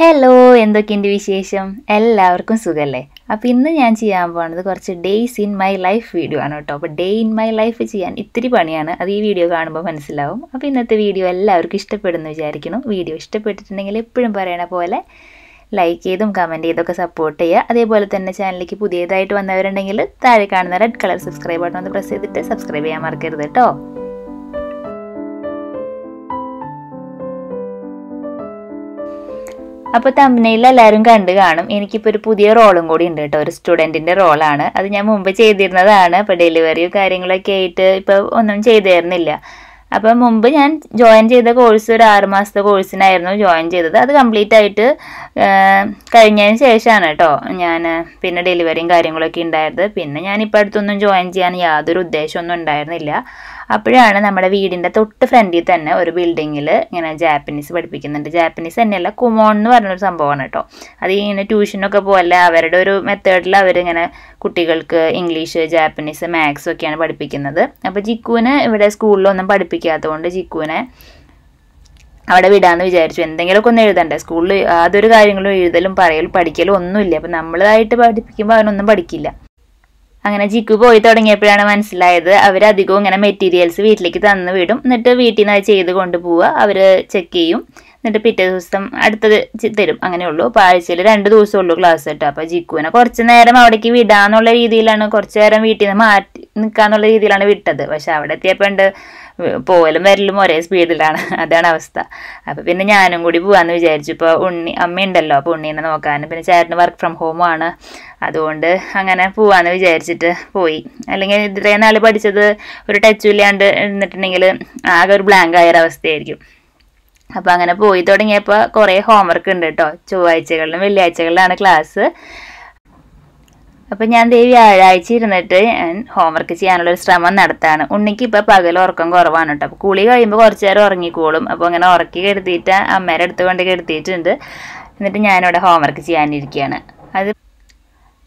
Hello എന്തൊക്കെയുണ്ട് വിശേഷം? എല്ലാവർക്കും സുഖമല്ലേ അപ്പോൾ ഇന്ന് ഞാൻ ചെയ്യാൻ പോകുന്നത് കുറച്ച് days in my life video ആണ് കേട്ടോ. അപ്പോൾ ഡേ ഇൻ മൈ ലൈഫ് ചെയ്യാൻ ഇത്തിരി പണിയാണ്. അത് ഈ വീഡിയോ കാണുമ്പോൾ മനസ്സിലാവും. അപ്പോൾ ഇന്നത്തെ വീഡിയോ എല്ലാവർക്കും ഇഷ്ടപ്പെടുന്നു വിചാരിക്കണം വീഡിയോ ഇഷ്ടപ്പെട്ടിട്ടുണ്ടെങ്കിൽ എപ്പോഴും പറയണ പോലെ ലൈക്ക് ചെയ്തും കമന്റ് ചെയ്തൊക്കെ സപ്പോർട്ട് ചെയ്യുക. അതേപോലെ തന്നെ ചാനലിലേക്ക് പുതിയതായിട്ട് വന്നവരുണ്ടെങ്കിൽ താഴെ കാണുന്ന റെഡ് കളർ സബ്സ്ക്രൈബ് ബട്ടൺ ഒന്ന് പ്രസ് ചെയ്തിട്ട് സബ്സ്ക്രൈബ് ചെയ്യാൻ മറക്കരുത് കേട്ടോ. അപ്പോൾ തമ്മനയിൽ എല്ലാവരും കണ്ടു കാണും. എനിക്കിപ്പോൾ ഒരു പുതിയ റോളും കൂടി ഉണ്ട് കേട്ടോ. ഒരു സ്റ്റുഡന്റിന്റെ റോളാണ്. അത് ഞാൻ മുമ്പ് ചെയ്തിരുന്നതാണ്. ഇപ്പോൾ ഡെലിവറിയും കാര്യങ്ങളൊക്കെ ആയിട്ട് ഇപ്പോൾ ഒന്നും ചെയ്തിരുന്നില്ല. അപ്പോൾ മുമ്പ് ഞാൻ ജോയിൻ ചെയ്ത കോഴ്സ് ഒരു ആറ് മാസത്തെ കോഴ്സിനായിരുന്നു ജോയിൻ ചെയ്തത്. അത് കംപ്ലീറ്റ് ആയിട്ട് കഴിഞ്ഞതിന് ശേഷമാണ് കേട്ടോ ഞാൻ പിന്നെ ഡെലിവറിയും കാര്യങ്ങളൊക്കെ ഉണ്ടായത്. പിന്നെ ഞാൻ ഞാനിപ്പോൾ അടുത്തൊന്നും ജോയിൻ ചെയ്യാൻ യാതൊരു ഉദ്ദേശമൊന്നും ഉണ്ടായിരുന്നില്ല. അപ്പോഴാണ് നമ്മുടെ വീടിന്റെ തൊട്ട് ഫ്രണ്ടിൽ തന്നെ ഒരു ബിൽഡിങ്ങിൽ ഇങ്ങനെ ജാപ്പനീസ് പഠിപ്പിക്കുന്നുണ്ട്. ജാപ്പനീസ് തന്നെയല്ല കുമോൺ എന്ന് പറഞ്ഞൊരു സംഭവമാണ് കേട്ടോ. അത് ഇങ്ങനെ ട്യൂഷനൊക്കെ പോലെ അവരുടെ ഒരു മെത്തേഡിൽ അവരിങ്ങനെ കുട്ടികൾക്ക് ഇംഗ്ലീഷ് ജാപ്പനീസ് മാത്സ് ഒക്കെയാണ് പഠിപ്പിക്കുന്നത്. അപ്പോൾ ജിക്കുവിന് ഇവിടെ സ്കൂളിലൊന്നും പഠിപ്പിക്കാത്തതുകൊണ്ട് ജിക്കുവിനെ അവിടെ വിടാമെന്ന് വിചാരിച്ചു. എന്തെങ്കിലുമൊക്കെ ഒന്ന് എഴുതണ്ടേ? സ്കൂളിൽ യാതൊരു കാര്യങ്ങളും എഴുതലും പറയലും പഠിക്കലും ഒന്നുമില്ല. അപ്പം നമ്മളായിട്ട് പഠിപ്പിക്കുമ്പോൾ അവനൊന്നും പഠിക്കില്ല. അങ്ങനെ ജിക്കു പോയി തുടങ്ങിയപ്പോഴാണ് മനസ്സിലായത്. അവരധികവും ഇങ്ങനെ മെറ്റീരിയൽസ് വീട്ടിലേക്ക് തന്ന് വിടും. എന്നിട്ട് വീട്ടിൽ നിന്ന് അത് ചെയ്ത് കൊണ്ടുപോവുക അവർ ചെക്ക് ചെയ്യും. എന്നിട്ട് പിറ്റേ ദിവസം അടുത്തത് തരും. അങ്ങനെയുള്ളൂ അപ്പോൾ ആഴ്ചയിൽ രണ്ട് ദിവസമുള്ളൂ ക്ലാസ് കേട്ടോ അപ്പോൾ ജിക്കുവിനെ കുറച്ച് നേരം അവിടേക്ക് വിടാന്നുള്ള രീതിയിലാണ് കുറച്ച് നേരം വീട്ടിൽ നിന്ന് മാറ്റി നിൽക്കാന്നുള്ള രീതിയിലാണ് വിട്ടത്. പക്ഷെ അവിടെ എത്തിയപ്പോൾ ഉണ്ട് പോകലും വരലും ഒരേ സ്പീഡിലാണ് അതാണ് അവസ്ഥ. അപ്പോൾ പിന്നെ ഞാനും കൂടി പോകാമെന്ന് വിചാരിച്ചു. ഇപ്പോൾ ഉണ്ണി അമ്മയുണ്ടല്ലോ. അപ്പോൾ ഉണ്ണീനെ നോക്കാനും. പിന്നെ ചേട്ടന് വർക്ക് ഫ്രം ഹോമാണ് അതുകൊണ്ട് അങ്ങനെ പോവാന്ന് വിചാരിച്ചിട്ട് പോയി. അല്ലെങ്കിൽ ഇത്രയും നാൾ പഠിച്ചത് ഒരു ടച്ചും ഇല്ലാണ്ട് ഇരുന്നിട്ടുണ്ടെങ്കിൽ ആകെ ഒരു ബ്ലാങ്ക് ആയ അവസ്ഥയായിരിക്കും. അപ്പോൾ അങ്ങനെ പോയി തുടങ്ങിയപ്പോൾ കുറേ ഹോംവർക്ക് ഉണ്ട് കേട്ടോ ചൊവ്വാഴ്ചകളിലും വെള്ളിയാഴ്ചകളിലാണ് ക്ലാസ് അപ്പം ഞാൻ ദേ വ്യാഴാഴ്ച ഇരുന്നിട്ട് ഞാൻ ഹോംവർക്ക് ചെയ്യാനുള്ള ഒരു ശ്രമം നടത്താണ്. ഉണ്ണിക്ക് ഇപ്പം പകൽ ഉറക്കം കുറവാണ് കേട്ടോ അപ്പോൾ കുളി കഴിയുമ്പോൾ കുറച്ച് നേരം ഉറങ്ങിക്കോളും. അപ്പോൾ അങ്ങനെ ഉറക്കി കെടുത്തിയിട്ട് അമ്മേരെ അടുത്ത് കൊണ്ട് കെടുത്തിയിട്ടുണ്ട്. എന്നിട്ട് ഞാനിവിടെ ഹോംവർക്ക് ചെയ്യാനിരിക്കുകയാണ് അത്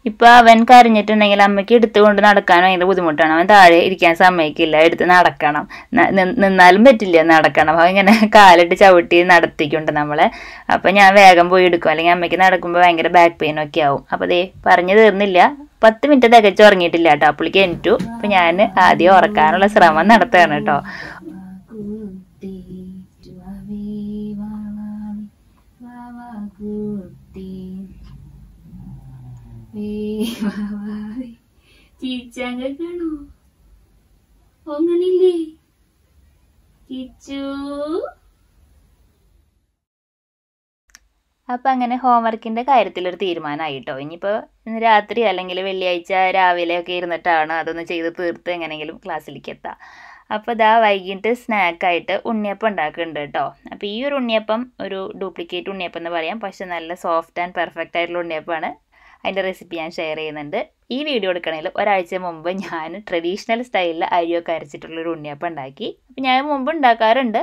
ഇപ്പോൾ അവൻ കരഞ്ഞിട്ടുണ്ടെങ്കിൽ അമ്മയ്ക്ക് എടുത്തുകൊണ്ട് നടക്കാൻ ഭയങ്കര ബുദ്ധിമുട്ടാണ്. അവൻ താഴെ ഇരിക്കാൻ സമ്മതിക്കില്ല. എടുത്ത് നടക്കണം. നിന്നാലും പറ്റില്ല നടക്കണം. അവൻ ഇങ്ങനെ കാലിട്ട് ചവിട്ടി നടത്തിക്കൊണ്ട് നമ്മളെ. അപ്പം ഞാൻ വേഗം പോയി എടുക്കും. അല്ലെങ്കിൽ അമ്മയ്ക്ക് നടക്കുമ്പോൾ ഭയങ്കര ബാക്ക് പെയിൻ ഒക്കെ ആവും. അപ്പോൾ ദേ പറഞ്ഞു തീർന്നില്ല. പത്ത് മിനിറ്റ് തികച്ച് ഉറങ്ങിയിട്ടില്ല കേട്ടോ. അപ്പോഴേക്ക് എനിറ്റു അപ്പം ഞാൻ ആദ്യം ഉറക്കാനുള്ള ശ്രമം നടത്തുകയാണ് കേട്ടോ. ചിച്ചു അപ്പം അങ്ങനെ ഹോംവർക്കിന്റെ കാര്യത്തിലൊരു തീരുമാനമായി കേട്ടോ ഇനിയിപ്പോൾ ഇന്ന് രാത്രി അല്ലെങ്കിൽ വെള്ളിയാഴ്ച രാവിലെ ഒക്കെ ഇരുന്നിട്ടാണ് അതൊന്ന് ചെയ്ത് തീർത്ത് എങ്ങനെയെങ്കിലും ക്ലാസ്സിലേക്ക് എത്താം. അപ്പോൾ ഇതാ വൈകിട്ട് സ്നാക്കായിട്ട് ഉണ്ണിയപ്പം ഉണ്ടാക്കുന്നുണ്ട് കേട്ടോ. അപ്പോൾ ഈ ഒരു ഉണ്ണിയപ്പം ഒരു ഡ്യൂപ്ലിക്കേറ്റ് ഉണ്ണിയപ്പം എന്ന് പറയാം. പക്ഷെ നല്ല സോഫ്റ്റ് ആൻഡ് പെർഫെക്റ്റ് ആയിട്ടുള്ള ഉണ്ണിയപ്പമാണ്. അതിന്റെ റെസിപ്പി ഞാൻ ഷെയർ ചെയ്യുന്നുണ്ട്. ഈ വീഡിയോ എടുക്കണമെങ്കിൽ ഒരാഴ്ച മുമ്പ് ഞാൻ ട്രഡീഷണൽ സ്റ്റൈലിൽ അരിയൊക്കെ അരച്ചിട്ടുള്ളൊരു ഉണ്ണിയപ്പം ഉണ്ടാക്കി. അപ്പം ഞാൻ മുമ്പ് ഉണ്ടാക്കാറുണ്ട്.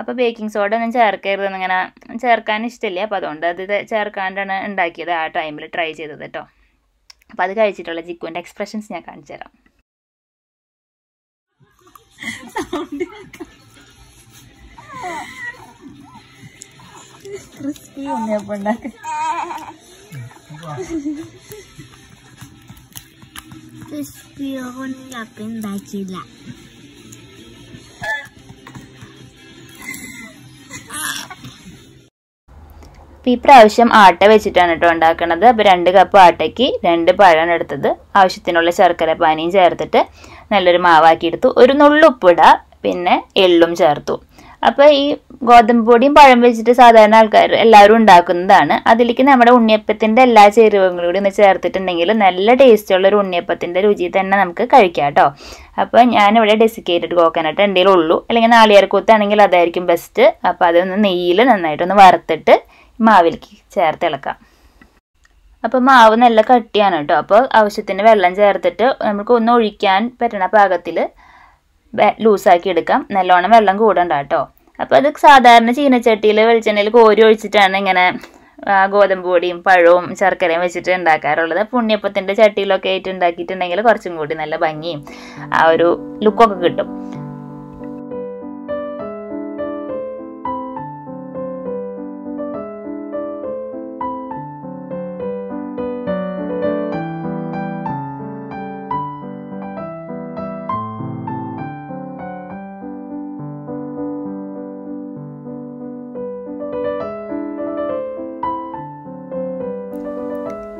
അപ്പോൾ ബേക്കിംഗ് സോഡ ഞാൻ ചേർക്കരുതെന്ന് ഇങ്ങനെ ചേർക്കാൻ ഇഷ്ടമില്ല. അപ്പോൾ അതുകൊണ്ട് അത് ചേർക്കാണ്ടാണ് ഉണ്ടാക്കിയത്. ആ ടൈമിൽ ട്രൈ ചെയ്തത് കേട്ടോ അപ്പോൾ അത് കഴിച്ചിട്ടുള്ള ജിക്കുവിന്റെ എക്സ്പ്രഷൻസ് ഞാൻ കാണിച്ചു തരാം. ക്രിസ്പി ഉണ്ണിയപ്പം ഉണ്ടാക്കി ക്രിസ്പി ഉണ്ണിയപ്പം ഉണ്ടാക്കില്ല അപ്പോൾ ഈ ആട്ട വെച്ചിട്ടാണ് കേട്ടോ ഉണ്ടാക്കുന്നത് അപ്പോൾ രണ്ട് കപ്പ് ആട്ടയ്ക്ക് രണ്ട് പഴമാണ് എടുത്തത്. ആവശ്യത്തിനുള്ള ശർക്കര പാനിയും ചേർത്തിട്ട് നല്ലൊരു മാവാക്കി എടുത്തു. ഒരു നുള്ളുപ്പിട പിന്നെ എള്ളും ചേർത്തു. അപ്പോൾ ഈ ഗോതമ്പ് പൊടിയും പഴം വെച്ചിട്ട് സാധാരണ ആൾക്കാർ എല്ലാവരും ഉണ്ടാക്കുന്നതാണ്. അതിലേക്ക് നമ്മുടെ ഉണ്ണിയപ്പത്തിന്റെ എല്ലാ ചേരുവകളും കൂടി ഒന്ന് ചേർത്തിട്ടുണ്ടെങ്കിൽ നല്ല ടേസ്റ്റ് ഉള്ള ഒരു ഉണ്ണിയപ്പത്തിന്റെ രുചി തന്നെ നമുക്ക് കഴിക്കാം കേട്ടോ. അപ്പോൾ ഇവിടെ ഡെസിക്കേറ്റഡ് കോക്കനട്ട് എന്തെങ്കിലും ഉള്ളൂ. അല്ലെങ്കിൽ നാളികേരക്കൂത്താണെങ്കിൽ അതായിരിക്കും ബെസ്റ്റ് അപ്പോൾ അതൊന്ന് നെയ്യിൽ നന്നായിട്ടൊന്ന് വറുത്തിട്ട് മാവിലേക്ക് ചേർത്ത് ഇളക്കാം. അപ്പോൾ മാവ് നല്ല കട്ടിയാണ് കേട്ടോ. അപ്പോൾ ആവശ്യത്തിന് വെള്ളം ചേർത്തിട്ട് നമുക്ക് ഒന്ന് ഒഴിക്കാൻ പറ്റണ പാകത്തിൽ ലൂസാക്കി എടുക്കാം. നല്ലോണം വെള്ളം കൂടണ്ട കേട്ടോ. അപ്പോൾ അത് സാധാരണ ചീനച്ചട്ടിയിൽ വെളിച്ചെണ്ണയിൽ കോരി ഒഴിച്ചിട്ടാണ് ഇങ്ങനെ ഗോതമ്പ് പൊടിയും പഴവും ശർക്കരയും വെച്ചിട്ട് ഉണ്ടാക്കാറുള്ളത്. പുണ്യപ്പത്തിന്റെ ചട്ടിയിലൊക്കെ ആയിട്ട് ഉണ്ടാക്കിയിട്ടുണ്ടെങ്കിൽ കുറച്ചും കൂടി നല്ല ഭംഗിയും ആ ഒരു ലുക്കൊക്കെ കിട്ടും.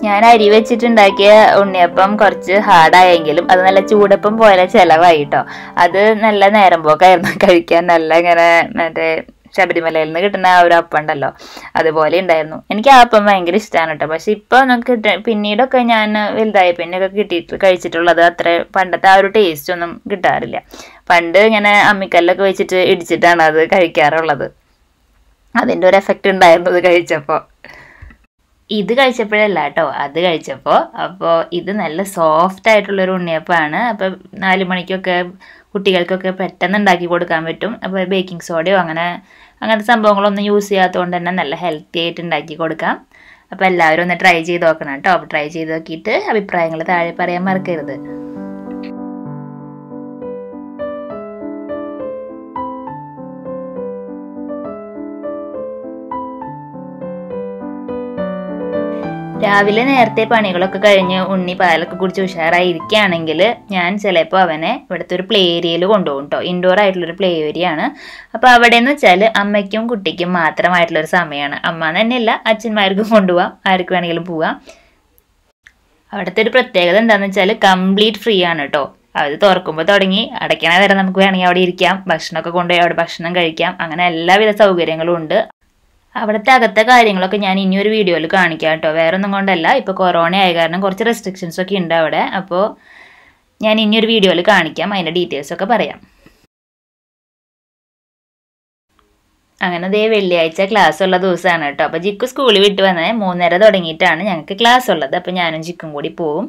ഞാൻ അരി വെച്ചിട്ടുണ്ടാക്കിയ ഉണ്ണിയപ്പം കുറച്ച് ഹാർഡായെങ്കിലും അത് നല്ല ചൂടപ്പം പോലെ ചിലവായിട്ടോ കേട്ടോ അത് നല്ല നേരം പോക്കായിരുന്നു. കഴിക്കാൻ നല്ല ഇങ്ങനെ മറ്റേ ശബരിമലയിൽ നിന്ന് കിട്ടുന്ന ആ ഒരു അപ്പം ഉണ്ടല്ലോ അതുപോലെ ഉണ്ടായിരുന്നു. എനിക്ക് ആ അപ്പം ഭയങ്കര ഇഷ്ടമാണ് കേട്ടോ പക്ഷെ ഇപ്പൊ നമുക്ക് പിന്നീടൊക്കെ ഞാൻ വലുതായി പിന്നെയൊക്കെ കിട്ടിയിട്ട് കഴിച്ചിട്ടുള്ളത് അത്ര പണ്ടത്തെ ആ ഒരു ടേസ്റ്റ് ഒന്നും കിട്ടാറില്ല. പണ്ട് ഇങ്ങനെ അമ്മിക്കല്ലൊക്കെ വെച്ചിട്ട് ഇടിച്ചിട്ടാണ് അത് കഴിക്കാറുള്ളത്. അതിന്റെ ഒരു എഫക്റ്റ് ഉണ്ടായിരുന്നു അത് കഴിച്ചപ്പോൾ ഇത് കഴിച്ചപ്പോഴല്ല കേട്ടോ അത് കഴിച്ചപ്പോൾ അപ്പോൾ ഇത് നല്ല സോഫ്റ്റ് ആയിട്ടുള്ളൊരു ഉണ്ണിയപ്പമാണ്. അപ്പോൾ നാല് മണിക്കൊക്കെ കുട്ടികൾക്കൊക്കെ പെട്ടെന്ന് ഉണ്ടാക്കി കൊടുക്കാൻ പറ്റും. അപ്പോൾ ബേക്കിംഗ് സോഡയോ അങ്ങനെ അങ്ങനത്തെ സംഭവങ്ങളൊന്നും യൂസ് ചെയ്യാത്തതുകൊണ്ട് തന്നെ നല്ല ഹെൽത്തി ആയിട്ട് ഉണ്ടാക്കി കൊടുക്കാം. അപ്പോൾ എല്ലാവരും ഒന്ന് ട്രൈ ചെയ്ത് നോക്കണം കേട്ടോ. അപ്പോൾ ട്രൈ ചെയ്ത് നോക്കിയിട്ട് അഭിപ്രായങ്ങൾ താഴെ പറയാൻ മറക്കരുത്. രാവിലെ നേരത്തെ പണികളൊക്കെ കഴിഞ്ഞ് ഉണ്ണി പാലൊക്കെ കുടിച്ച് ഉഷാറായി ഇരിക്കുകയാണെങ്കിൽ ഞാൻ ചിലപ്പോൾ അവനെ ഇവിടുത്തെ ഒരു പ്ലേ ഏരിയയിൽ കൊണ്ടുപോകും കേട്ടോ ഇൻഡോർ ആയിട്ടുള്ളൊരു പ്ലേ ഏരിയ ആണ്. അപ്പോൾ അവിടെ എന്ന് വെച്ചാൽ അമ്മയ്ക്കും കുട്ടിക്കും മാത്രമായിട്ടുള്ളൊരു സമയമാണ്. അമ്മ തന്നെയല്ല അച്ഛന്മാർക്കും കൊണ്ടുപോകാം ആർക്ക് വേണമെങ്കിലും പോവാം. അവിടുത്തെ ഒരു പ്രത്യേകത എന്താണെന്ന് വെച്ചാൽ കംപ്ലീറ്റ് ഫ്രീ ആണ് കേട്ടോ അത് തുറക്കുമ്പോൾ തുടങ്ങി അടയ്ക്കണ വരെ നമുക്ക് വേണമെങ്കിൽ അവിടെ ഇരിക്കാം. ഭക്ഷണമൊക്കെ കൊണ്ടുപോയി അവിടെ ഭക്ഷണം കഴിക്കാം. അങ്ങനെ എല്ലാവിധ സൗകര്യങ്ങളും ഉണ്ട്. അവിടുത്തെ അകത്തെ കാര്യങ്ങളൊക്കെ ഞാൻ ഇനി ഒരു വീഡിയോയിൽ കാണിക്കാം കേട്ടോ. വേറെ ഒന്നും കൊണ്ടല്ല. ഇപ്പോൾ കൊറോണ ആയ കാരണം കുറച്ച് റെസ്ട്രിക്ഷൻസ് ഒക്കെ ഉണ്ട് അവിടെ. അപ്പോൾ ഞാൻ ഇനിയൊരു വീഡിയോയിൽ കാണിക്കാം. അതിന്റെ ഡീറ്റെയിൽസ് ഒക്കെ പറയാം. അങ്ങനെ ദേ വെള്ളിയാഴ്ച ക്ലാസ് ഉള്ള ദിവസമാണ് കേട്ടോ. അപ്പോൾ ജിക്കു സ്കൂളിൽ വിട്ട് വന്നത് മൂന്നര തുടങ്ങിയിട്ടാണ് ഞങ്ങൾക്ക് ക്ലാസ് ഉള്ളത്. അപ്പോൾ ഞാനും ജിക്കും കൂടി പോവും.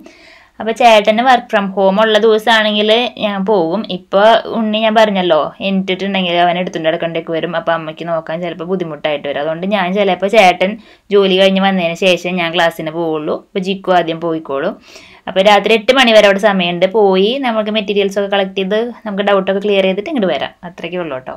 അപ്പോൾ ചേട്ടന് വർക്ക് ഫ്രം ഹോം ഉള്ള ദിവസമാണെങ്കിൽ ഞാൻ പോകും. ഇപ്പോൾ ഉണ്ണി ഞാൻ പറഞ്ഞല്ലോ എനിട്ടിട്ടുണ്ടെങ്കിൽ അവൻ എടുത്തുകൊണ്ട് നടക്കേണ്ടേക്ക് വരും. അപ്പോൾ അമ്മയ്ക്ക് നോക്കാൻ ചിലപ്പോൾ ബുദ്ധിമുട്ടായിട്ട് വരും. അതുകൊണ്ട് ഞാൻ ചിലപ്പോൾ ചേട്ടൻ ജോലി കഴിഞ്ഞ് വന്നതിന് ശേഷം ഞാൻ ക്ലാസ്സിന് പോവുള്ളൂ. അപ്പോൾ ജിക്കു ആദ്യം പോയിക്കോളും. അപ്പോൾ രാത്രി എട്ട് മണി വരെ അവിടെ സമയമുണ്ട്. പോയി നമുക്ക് മെറ്റീരിയൽസ് ഒക്കെ കളക്ട് ചെയ്ത് നമുക്ക് ഡൗട്ടൊക്കെ ക്ലിയർ ചെയ്തിട്ട് ഇങ്ങോട്ട് വരാം. അത്രയ്ക്കേ ഉള്ളൂ കേട്ടോ.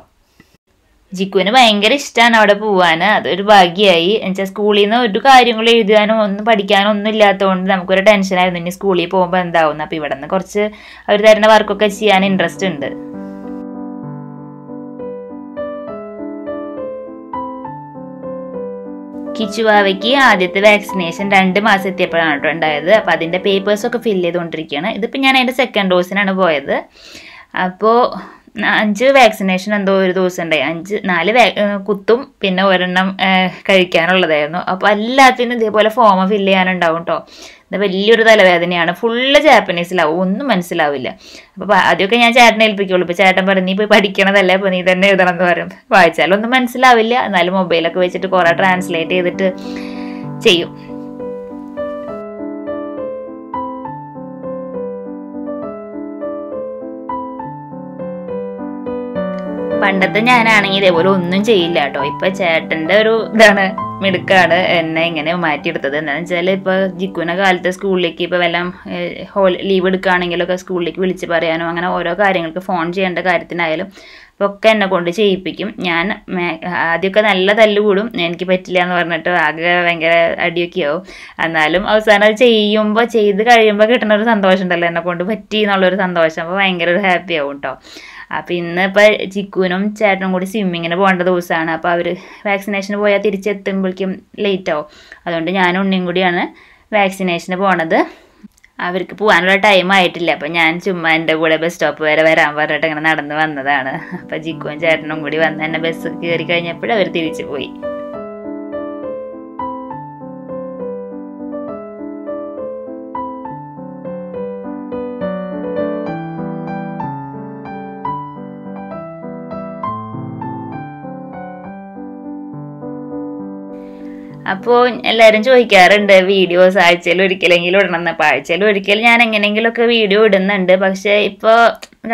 ജിക്കുവിന് ഭയങ്കര ഇഷ്ടമാണ് അവിടെ പോവാൻ അതൊരു ഭാഗ്യമായി എന്നുവെച്ചാൽ സ്കൂളിൽ നിന്ന് ഒരു കാര്യങ്ങൾ എഴുതാനോ ഒന്നും പഠിക്കാനോ ഒന്നും ഇല്ലാത്തതുകൊണ്ട് നമുക്കൊരു ടെൻഷനായിരുന്നു ഇനി സ്കൂളിൽ പോകുമ്പോൾ എന്താവും? അപ്പോൾ ഇവിടെ നിന്ന് കുറച്ച് അവർ തരുന്ന വർക്കൊക്കെ ചെയ്യാൻ ഇൻട്രസ്റ്റ് ഉണ്ട്. കിച്ചുവാവയ്ക്ക് ആദ്യത്തെ വാക്സിനേഷൻ രണ്ട് മാസം എത്തിയപ്പോഴാണ് കേട്ടോ ഉണ്ടായത്. അപ്പോൾ അതിന്റെ പേപ്പേഴ്സൊക്കെ ഫില്ല് ചെയ്തുകൊണ്ടിരിക്കുകയാണ്. ഇതിപ്പോൾ ഞാൻ അതിന്റെ സെക്കൻഡ് ഡോസിനാണ് പോയത്. അപ്പോൾ അഞ്ച് വാക്സിനേഷൻ എന്തോ ഒരു ദിവസം ഉണ്ടായി അഞ്ച് നാല് കുത്തും പിന്നെ ഒരെണ്ണം കഴിക്കാനുള്ളതായിരുന്നു. അപ്പോൾ എല്ലാത്തിനും ഇതേപോലെ ഫോം ഫില്ല് ചെയ്യാനുണ്ടാവും കേട്ടോ ഇത് വലിയൊരു തലവേദനയാണ്. ഫുള്ള് ജാപ്പനീസിലാവും ഒന്നും മനസ്സിലാവില്ല. അപ്പോൾ ആദ്യമൊക്കെ ഞാൻ ചേട്ടനെ ഏൽപ്പിക്കുള്ളൂ. ഇപ്പോൾ ചേട്ടൻ പറഞ്ഞു നീ പോയി പഠിക്കണതല്ലേ? അപ്പോൾ നീ തന്നെ എഴുതണം എന്ന് പറയും. വായിച്ചാലൊന്നും മനസ്സിലാവില്ല. എന്നാലും മൊബൈലൊക്കെ വെച്ചിട്ട് കുറേ ട്രാൻസ്ലേറ്റ് ചെയ്തിട്ട് ചെയ്യും. പണ്ടത്തെ ഞാനാണെങ്കിൽ ഇതേപോലെ ഒന്നും ചെയ്യില്ല കേട്ടോ ഇപ്പൊ ചേട്ടന്റെ ഒരു ഇതാണ് മിടുക്കാണ്. എന്നെ ഇങ്ങനെ മാറ്റിയെടുത്തത്? എന്താണെന്ന് വെച്ചാൽ ഇപ്പൊ ജിക്കുവിനെ കാലത്ത് സ്കൂളിലേക്ക് ഇപ്പൊ വല്ല ഹോൾ ലീവ് എടുക്കുകയാണെങ്കിലൊക്കെ സ്കൂളിലേക്ക് വിളിച്ച് പറയാനോ അങ്ങനെ ഓരോ കാര്യങ്ങൾക്ക് ഫോൺ ചെയ്യേണ്ട കാര്യത്തിനായാലും അപ്പോൾ ഒക്കെ എന്നെ കൊണ്ട് ചെയ്യിപ്പിക്കും. ഞാൻ ആദ്യമൊക്കെ നല്ല തല്ലുകൂടും എനിക്ക് പറ്റില്ല എന്ന് പറഞ്ഞിട്ട് ആകെ ഭയങ്കര അടിയൊക്കെ ആവും എന്നാലും അവസാനം അത് ചെയ്യുമ്പോൾ ചെയ്ത് കഴിയുമ്പോൾ കിട്ടുന്ന ഒരു സന്തോഷം ഉണ്ടല്ലോ എന്നെ കൊണ്ട് പറ്റി എന്നുള്ളൊരു സന്തോഷം. അപ്പോൾ ഭയങ്കര ഒരു ഹാപ്പി ആവും കേട്ടോ അപ്പോൾ ഇന്ന് ഇപ്പം ചിക്കുവിനും ചേട്ടനും കൂടി സ്വിമ്മിങ്ങിന് പോകേണ്ട ദിവസമാണ് അപ്പോൾ അവർ വാക്സിനേഷന് പോയാൽ തിരിച്ചെത്തുമ്പോഴേക്കും ലേറ്റ് ആവും അതുകൊണ്ട് ഞാനും ഉണ്ണിയും കൂടിയാണ് വാക്സിനേഷന് പോണത്. അവർക്ക് പോകാനുള്ള ടൈം ആയിട്ടില്ല. അപ്പം ഞാൻ ചുമ്മാ എന്റെ കൂടെ ബസ് സ്റ്റോപ്പ് വരെ വരാൻ പറഞ്ഞിട്ട് ഇങ്ങനെ നടന്ന് വന്നതാണ്. അപ്പം ജിക്കുവും ചേട്ടനും കൂടി വന്ന് എന്നെ ബസ് കയറി കഴിഞ്ഞപ്പോൾ അവർ തിരിച്ചു പോയി. അപ്പോൾ എല്ലാവരും ചോദിക്കാറുണ്ട് വീഡിയോസ് ആഴ്ചയിൽ ഒരിക്കലെങ്കിലും ഇടണം എന്ന് അപ്പോൾ ആഴ്ചയിൽ ഒരിക്കൽ ഞാൻ എങ്ങനെയെങ്കിലുമൊക്കെ വീഡിയോ ഇടുന്നുണ്ട്. പക്ഷേ ഇപ്പോൾ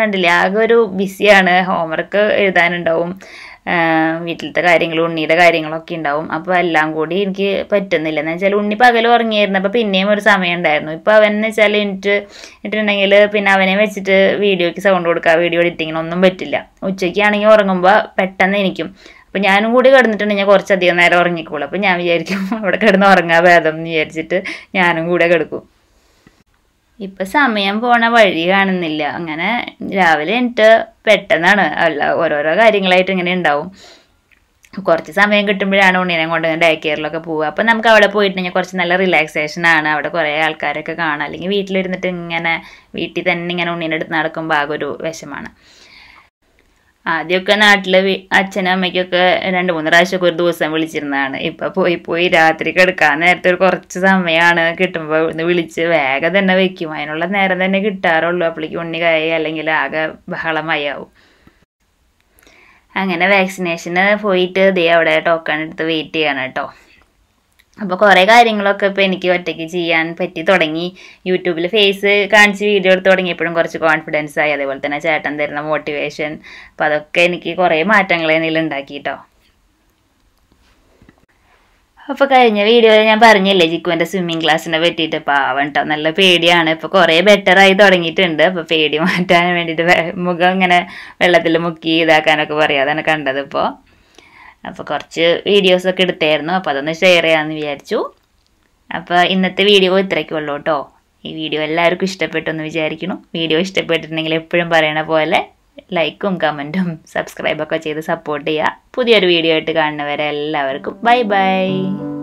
കണ്ടില്ലേ ആകെ ഒരു ബിസിയാണ്. ഹോംവർക്ക് എഴുതാനുണ്ടാവും. വീട്ടിലത്തെ കാര്യങ്ങളും ഉണ്ണിയുടെ കാര്യങ്ങളൊക്കെ ഉണ്ടാവും. അപ്പോൾ എല്ലാം കൂടി എനിക്ക് പറ്റുന്നില്ല. എന്ന് വെച്ചാൽ ഉണ്ണി പകൽ ഉറങ്ങിയായിരുന്നു. അപ്പോൾ പിന്നെയും ഒരു സമയം ഉണ്ടായിരുന്നു. ഇപ്പോൾ എന്ന് വെച്ചാൽ എനിക്ക് ഇട്ടിട്ടുണ്ടെങ്കിൽ പിന്നെ അവനെ വെച്ചിട്ട് വീഡിയോയ്ക്ക് സൗണ്ട് കൊടുക്കുക വീഡിയോ എഡിറ്റിങ്ങിനൊന്നും പറ്റില്ല. ഉച്ചയ്ക്കാണെങ്കിൽ ഉറങ്ങുമ്പോൾ പെട്ടെന്ന് എനിക്കും അപ്പം ഞാനും കൂടി കിടന്നിട്ടുണ്ടെങ്കിൽ കുറച്ചധികം നേരം ഉറങ്ങിക്കോളും. അപ്പം ഞാൻ വിചാരിക്കും അവിടെ കിടന്ന് ഉറങ്ങാൻ ഭേദം എന്ന് വിചാരിച്ചിട്ട് ഞാനും കൂടെ കിടക്കും. ഇപ്പം സമയം പോണ വഴി കാണുന്നില്ല. അങ്ങനെ രാവിലെ എന്നിട്ട് പെട്ടെന്നാണ് അല്ല ഓരോരോ കാര്യങ്ങളായിട്ട് ഇങ്ങനെ ഉണ്ടാവും. കുറച്ച് സമയം കിട്ടുമ്പോഴാണ് ഉണ്ണിനെ കൊണ്ട് ഡേ കെയറിലൊക്കെ പോവുക. അപ്പം നമുക്ക് അവിടെ പോയിട്ടുണ്ടെങ്കിൽ കുറച്ച് നല്ല റിലാക്സേഷൻ ആണ്. അവിടെ കുറേ ആൾക്കാരൊക്കെ കാണാം. അല്ലെങ്കിൽ വീട്ടിലിരുന്നിട്ട് ഇങ്ങനെ വീട്ടിൽ തന്നെ ഇങ്ങനെ ഉണ്ണീനെ എടുത്ത് നടക്കുമ്പോൾ ആകെ ഒരു വിഷമാണ് ആദ്യമൊക്കെ നാട്ടിൽ അച്ഛനും അമ്മയ്ക്കൊക്കെ രണ്ട് മൂന്ന് പ്രാവശ്യമൊക്കെ ഒരു ദിവസം വിളിച്ചിരുന്നതാണ്. ഇപ്പം പോയി പോയി രാത്രി കിടക്കാൻ നേരത്തെ ഒരു കുറച്ച് സമയമാണ് കിട്ടുമ്പോൾ ഒന്ന് വിളിച്ച് വേഗം തന്നെ വെക്കും. അതിനുള്ള നേരം തന്നെ കിട്ടാറുള്ളൂ. അപ്പോഴേക്കും കായ അല്ലെങ്കിൽ ആകെ ബഹളമയാവും. അങ്ങനെ വാക്സിനേഷന് പോയിട്ട് ദേ അവിടെ ടോക്കൺ എടുത്ത് വെയിറ്റ് ചെയ്യണം കേട്ടോ. അപ്പോൾ കുറേ കാര്യങ്ങളൊക്കെ ഇപ്പോൾ എനിക്ക് ഒറ്റയ്ക്ക് ചെയ്യാൻ പറ്റി തുടങ്ങി. യൂട്യൂബിൽ ഫേസ് കാണിച്ച് വീഡിയോ എടുത്ത് തുടങ്ങിയപ്പോഴും കുറച്ച് കോൺഫിഡൻസ് ആയി. അതേപോലെ തന്നെ ചേട്ടൻ തരുന്ന മോട്ടിവേഷൻ അപ്പോൾ അതൊക്കെ എനിക്ക് കുറേ മാറ്റങ്ങൾ എന്നിൽ ഉണ്ടാക്കി കേട്ടോ അപ്പോൾ കഴിഞ്ഞ വീഡിയോയിൽ ഞാൻ പറഞ്ഞില്ലേ ജിക്കുവിന്റെ സ്വിമ്മിങ് ക്ലാസ്സിനെ പറ്റിയിട്ട്. പാവം കേട്ടോ നല്ല പേടിയാണ്. ഇപ്പോൾ കുറേ ബെറ്ററായി തുടങ്ങിയിട്ടുണ്ട്. അപ്പോൾ പേടി മാറ്റാൻ വേണ്ടിയിട്ട് മുഖം ഇങ്ങനെ വെള്ളത്തിൽ മുക്കി ഇതാക്കാനൊക്കെ പറയാം. അതാണ് കണ്ടത് ഇപ്പോൾ അപ്പോൾ കുറച്ച് വീഡിയോസൊക്കെ എടുത്തായിരുന്നു. അപ്പോൾ അതൊന്ന് ഷെയർ ചെയ്യാമെന്ന് വിചാരിച്ചു. അപ്പോൾ ഇന്നത്തെ വീഡിയോ ഇത്രയ്ക്കേ ഉള്ളൂ കേട്ടോ. ഈ വീഡിയോ എല്ലാവർക്കും ഇഷ്ടപ്പെട്ടെന്ന് വിചാരിക്കുന്നു. വീഡിയോ ഇഷ്ടപ്പെട്ടിട്ടുണ്ടെങ്കിൽ എപ്പോഴും പറയണ പോലെ ലൈക്കും കമന്റും സബ്സ്ക്രൈബൊക്കെ ചെയ്ത് സപ്പോർട്ട് ചെയ്യുക. പുതിയൊരു വീഡിയോ ആയിട്ട് കാണുന്നവരെ എല്ലാവർക്കും ബൈ ബൈ